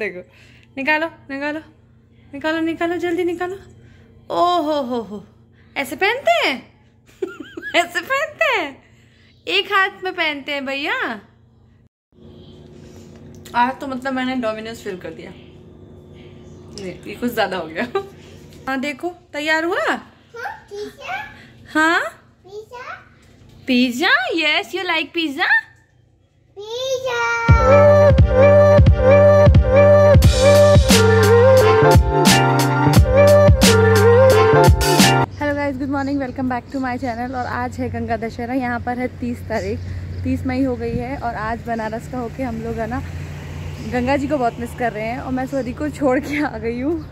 देखो निकालो निकालो निकालो निकालो जल्दी निकालो। ओ हो हो। हो ऐसे पहनते हैं? ऐसे पहनते हैं? एक हाथ में पहनते हैं भैया। आज तो मतलब मैंने डोमिनोज फिल कर दिया। ये कुछ ज़्यादा हो गया। हाँ देखो तैयार हुआ? हाँ pizza yes you like pizza welcome back to my channel और आज है गंगा दशहरा, यहाँ पर है तीस तारीख। तीस मई हो गई है और आज बनारस का होके हम लोग है ना, गंगा जी को बहुत मिस कर रहे हैं और मैं सोरी को छोड़ के आ गई हूँ।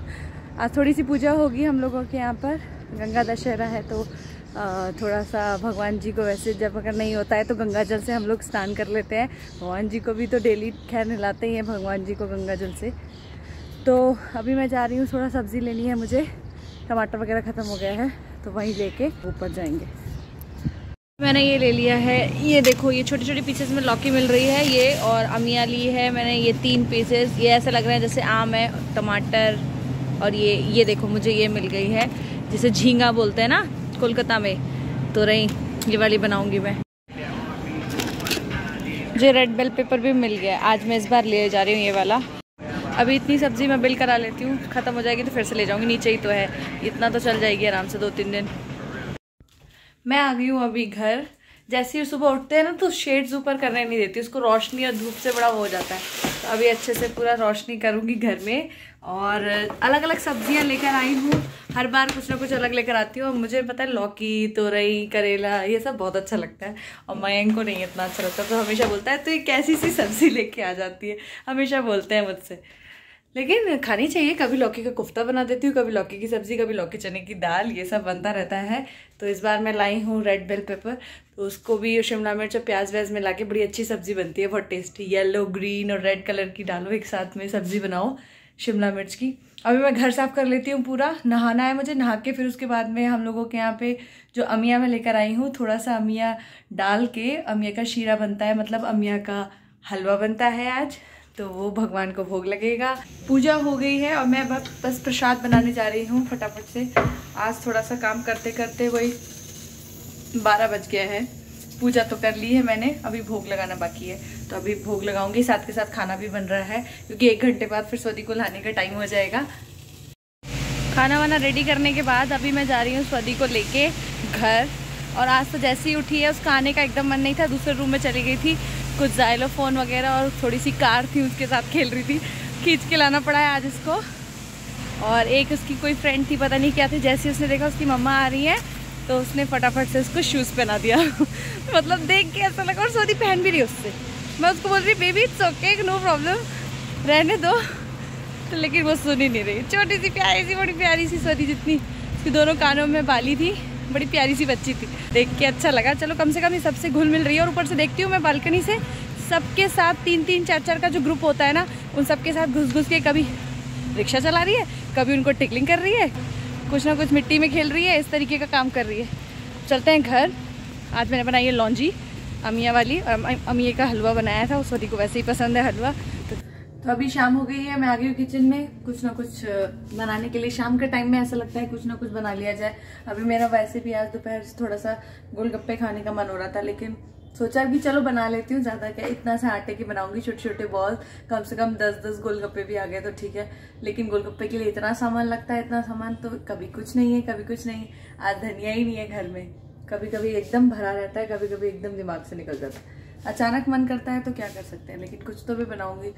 आज थोड़ी सी पूजा होगी हम लोगों के यहाँ पर, गंगा दशहरा है तो थोड़ा सा भगवान जी को वैसे जब अगर नहीं होता है तो गंगा जल से हम लोग स्नान कर लेते हैं। भगवान जी को भी तो डेली खैर नहलाते ही हैं, भगवान जी को गंगा जल से। तो अभी मैं जा रही हूँ, थोड़ा सब्ज़ी लेनी है मुझे। टमाटर वगैरह ख़त्म हो गया है तो वहीं लेके ऊपर जाएँगे। मैंने ये ले लिया है। ये देखो, ये छोटी छोटी पीसेस में लौकी मिल रही है, ये और अमिया ली है। मैंने ये तीन पीसेस ये ऐसा लग रहा है जैसे आम है, टमाटर और ये ये देखो, मुझे ये मिल गई है, जिसे झींगा बोलते हैं ना, कोलकाता में। तो रही, ये वाली बनाऊँगी मैं। मुझे रेड बेल पेपर भी मिल गया आज मैं इस बार ले जा रही हूँ ये वाला। अभी इतनी सब्ज़ी मैं बिल करा लेती हूँ, ख़त्म हो जाएगी तो फिर से ले जाऊँगी, नीचे ही तो है। इतना तो चल जाएगी आराम से दो तीन दिन। मैं आ गई हूँ अभी घर। जैसे ही सुबह उठते हैं ना तो शेड्स ऊपर करने नहीं देती, उसको रोशनी और धूप से बड़ा हो जाता है। तो अभी अच्छे से पूरा रोशनी करूँगी घर में और अलग अलग सब्ज़ियाँ लेकर आई हूँ। हर बार कुछ ना कुछ अलग लेकर आती हूँ और मुझे पता है, लौकी, तोरई, करेला, ये सब बहुत अच्छा लगता है और मयंक को नहीं इतना अच्छा लगता तो हमेशा बोलता है तो ये कैसी सी सब्ज़ी लेके आ जाती है। हमेशा बोलते हैं मुझसे। लेकिन खानी चाहिए, कभी लौकी का कोफ्ता बना देती हूँ, कभी लौकी की सब्ज़ी, कभी लौकी चने की दाल, ये सब बनता रहता है। तो इस बार मैं लाई हूँ रेड बेल पेपर तो उसको भी शिमला मिर्च और प्याज व्याज मिला के बड़ी अच्छी सब्ज़ी बनती है, बहुत टेस्टी येलो ग्रीन और रेड कलर की डालो, एक साथ में सब्ज़ी बनाओ शिमला मिर्च की। अभी मैं घर साफ़ कर लेती हूँ पूरा, नहाना है मुझे, नहा के फिर उसके बाद में हम लोगों के यहाँ पे जो अमिया में लेकर आई हूँ, थोड़ा सा अमिया डाल के, अमिया का शीरा बनता है मतलब अमिया का हलवा बनता है आज। तो वो भगवान को भोग लगेगा। पूजा हो गई है और मैं बस प्रसाद बनाने जा रही हूँ फटाफट से। आज थोड़ा सा काम करते करते वही बारह बज गया है। पूजा तो कर ली है मैंने, अभी भोग लगाना बाकी है। तो अभी भोग लगाऊँगी, साथ के साथ खाना भी बन रहा है, क्योंकि एक घंटे बाद फिर स्वदी को लाने का टाइम हो जाएगा। खाना वाना रेडी करने के बाद अभी मैं जा रही हूँ स्वदी को लेके घर। और आज तो जैसे ही उठी है, उसका आने का एकदम मन नहीं था, दूसरे रूम में चली गई थी। कुछ फ़ोन वगैरह और थोड़ी सी कार थी उसके साथ खेल रही थी। खींच के लाना पड़ा है आज इसको। और एक उसकी कोई फ्रेंड थी, पता नहीं क्या थी। जैसे उसने देखा उसकी मम्मा आ रही है तो उसने फटाफट से उसको शूज़ पहना दिया। मतलब देख के ऐसा लगा और सोदी पहन भी रही उससे। मैं उसको बोल रही baby it's okay no problem रहने दो। तो लेकिन वो सुन ही नहीं रही। छोटी सी प्यारी सी, बड़ी प्यारी सी सोदी जितनी, उसकी दोनों कानों में बाली थी। बड़ी प्यारी सी बच्ची थी। देख के अच्छा लगा। चलो, कम से कम ये सबसे घुल मिल रही है और ऊपर से देखती हूँ मैं बालकनी से। सबके साथ तीन तीन, चार चार का जो ग्रुप होता है ना, उन सबके साथ घुस घुस के कभी रिक्शा चला रही है, कभी उनको टिकलिंग कर रही है, कुछ ना कुछ मिट्टी में खेल रही है, इस तरीके का काम कर रही है। चलते हैं घर। आज मैंने बनाई है लॉन्जी अमिया वाली और अमिया का हलवा बनाया था, उस सोरी को वैसे ही पसंद है हलवा। तो तो अभी शाम हो गई है, मैं आ गई हूँ किचन में। कुछ ना कुछ बनाने के लिए शाम के टाइम में ऐसा लगता है कुछ ना कुछ बना लिया जाए। अभी मेरा वैसे भी आज दोपहर से थोड़ा सा गोलगप्पे खाने का मन हो रहा था, लेकिन सोचा कि चलो बना लेती हूँ, ज़्यादा क्या, इतना सा आटे की बनाऊँगी छोटे छोटे बॉल कम से कम दस दस गोलगप्पे भी आ गए तो ठीक है। लेकिन गोलगप्पे के लिए इतना सामान लगता है, इतना सामान तो कभी कुछ नहीं है, कभी कुछ नहीं। आज धनिया ही नहीं है घर में। कभी कभी एकदम भरा रहता है कभी कभी एकदम दिमाग से निकल जाता है। अचानक मन करता है तो क्या कर सकते हैं? लेकिन कुछ तो भी बनाऊँगी।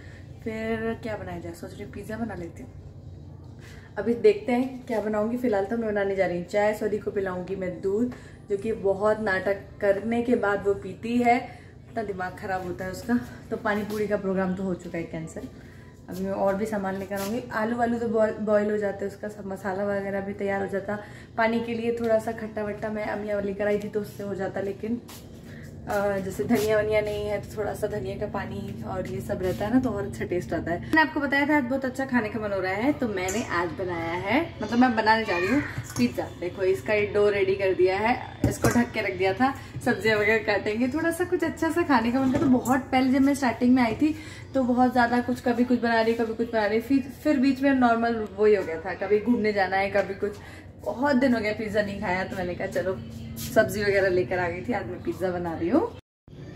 फिर क्या बनाया जाए? सोच रही पिज़्ज़ा बना लेती हूँ। अभी देखते हैं क्या बनाऊँगी। फ़िलहाल तो मैं बनाने जा रही हूँ। चाय सौदी को पिलाऊँगी मैं दूध, जो कि बहुत नाटक करने के बाद वो पीती है। इतना दिमाग खराब होता है उसका। तो पानी पूरी का प्रोग्राम तो हो चुका है कैंसिल अभी मैं और भी सामान लेकर आऊँगी। आलू वालू तो बॉयल हो जाते हैं उसका। सब मसाला वगैरह भी तैयार हो जाता। पानी के लिए थोड़ा सा खट्टा वट्टा मैं अमिया लेकर आई थी तो उससे हो जाता, लेकिन जैसे धनिया वनिया नहीं है तो थोड़ा सा धनिया का पानी और ये सब रहता है ना तो और अच्छा टेस्ट आता है। मैंने आपको बताया था आज बहुत अच्छा खाने का मन हो रहा है तो मैंने आज बनाया है मतलब मैं बनाने जा रही हूँ पिज्जा देखो, इसका डो रेडी कर दिया है, इसको ढक के रख दिया था, सब्ज़ियाँ वगैरह काटेंगे। थोड़ा सा कुछ अच्छा सा खाने का मन था तो बहुत पहले जब मैं स्टार्टिंग में आई थी तो बहुत ज़्यादा कुछ कभी कुछ बना रही कभी कुछ बना रही फिर फिर बीच में नॉर्मल वही हो गया था, कभी घूमने जाना है, कभी कुछ बहुत दिन हो गया पिज्जा नहीं खाया तो मैंने कहा चलो सब्ज़ी वगैरह लेकर आ गई थी आज मैं पिज्जा बना रही हूँ।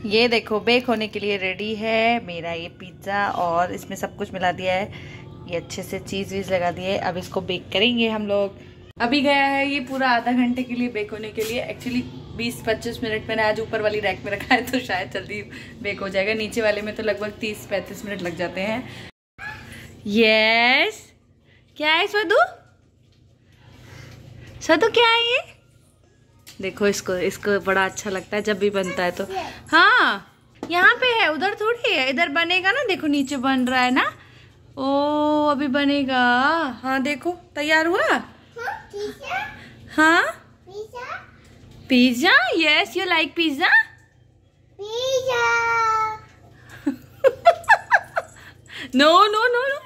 ये देखो बेक होने के लिए रेडी है मेरा ये पिज़्ज़ा और इसमें सब कुछ मिला दिया है। ये अच्छे से चीज़ वीज लगा है अब इसको बेक करेंगे हम लोग। अभी गया है ये पूरा आधा घंटे के लिए बेक होने के लिए। एक्चुअली 20-25 मिनट मैंने आज ऊपर वाली रैक में रखा है तो शायद जल्दी बेक हो जाएगा। नीचे वाले में तो लगभग 30-35 मिनट लग जाते हैं। Yes yes! क्या है स्वदू? स्वदू क्या है ये? देखो इसको इसको बड़ा अच्छा लगता है जब भी बनता है तो। हाँ यहाँ पे है उधर थोड़ी है। इधर बनेगा ना देखो नीचे बन रहा है ना। ओ अभी बनेगा। हाँ देखो तैयार हुआ? हाँ? Pizza? Yes you like pizza. No no no no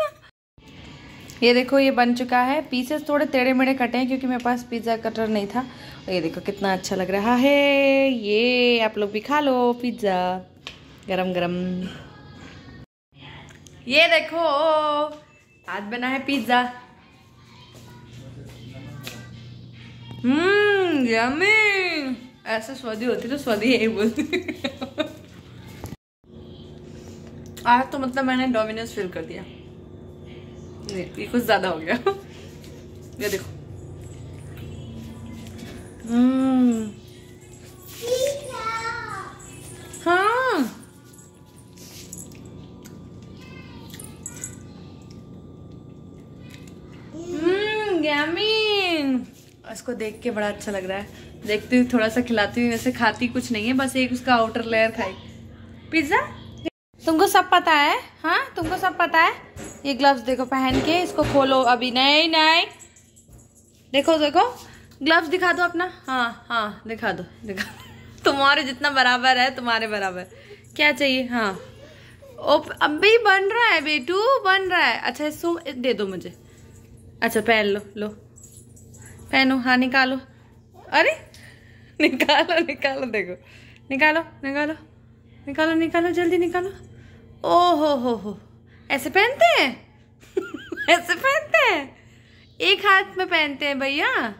ये देखो, ये बन चुका है। पीसेस थोड़े टेढ़े मेढ़े कटे हैं क्योंकि मेरे पास पिज़्ज़ा कटर नहीं था। और ये देखो, कितना अच्छा लग रहा है। ये आप लोग भी खा लो पिज़्ज़ा गरम गरम ये देखो आज बना है पिज़्ज़ा हम्म ऐसे स्वादी होती तो स्वादी यही बोलती आज तो मतलब मैंने डोमिनोज फिल कर दिया। ये कुछ ज़्यादा हो गया। ये देखो। हम्म। हाँ। हम्म, इसको देख के बड़ा अच्छा लग रहा है। देखती हूँ थोड़ा सा खिलाती हूँ वैसे खाती कुछ नहीं है बस एक उसका आउटर लेयर खाई। पिज्जा? तुमको सब पता है? हाँ? तुमको सब पता है? ये ग्लव्स देखो पहन के, इसको खोलो अभी। नहीं नहीं। देखो देखो। ग्लव्स दिखा दो अपना। हाँ हाँ दिखा दो, दिखा तुम्हारे जितना बराबर है, तुम्हारे बराबर। क्या चाहिए? हाँ। ओ अभी बन रहा है बेटू, बन रहा है। अच्छा इसको दे दो मुझे। अच्छा पहन लो लो। पहनो हाँ निकालो। अरे, निकालो निकालो, देखो। निकालो निकालो। निकालो निकालो, जल्दी निकालो। ओ हो हो हो। ऐसे पहनते हैं? ऐसे पहनते हैं? एक हाथ में पहनते हैं भैया।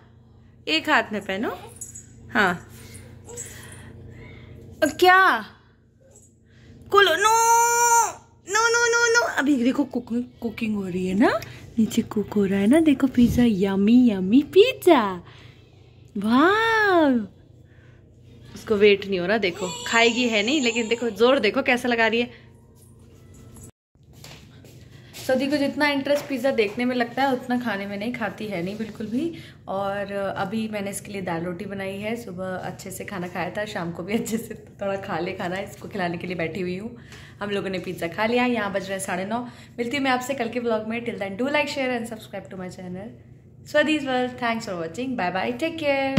एक हाथ में पहनो। हाँ। क्या? कुलो, no no no no no. अभी देखो कुकिंग कुकिंग हो रही है ना? नीचे कुक हो रहा है ना? देखो पिज्जा यमी यमी पिज्जा। वाह उसको वेट नहीं हो रहा, देखो। खाएगी है नहीं, लेकिन देखो, ज़ोर देखो कैसा लगा रही है। सदी को जितना इंटरेस्ट पिज़्ज़ा देखने में लगता है, उतना खाने में नहीं, खाती है नहीं बिल्कुल भी। और अभी मैंने इसके लिए दाल रोटी बनाई है। सुबह अच्छे से खाना खाया था, शाम को भी अच्छे से थोड़ा खा ले खाना, इसको खिलाने के लिए बैठी हुई हूँ। हम लोगों ने पिज़्ज़ा खा लिया, यहाँ बज रहे हैं साढ़े नौ। मिलती हूँ मैं आपसे कल के ब्लॉग में। Till then do like share and subscribe to my channel स्वदीज world thanks for watching bye bye take care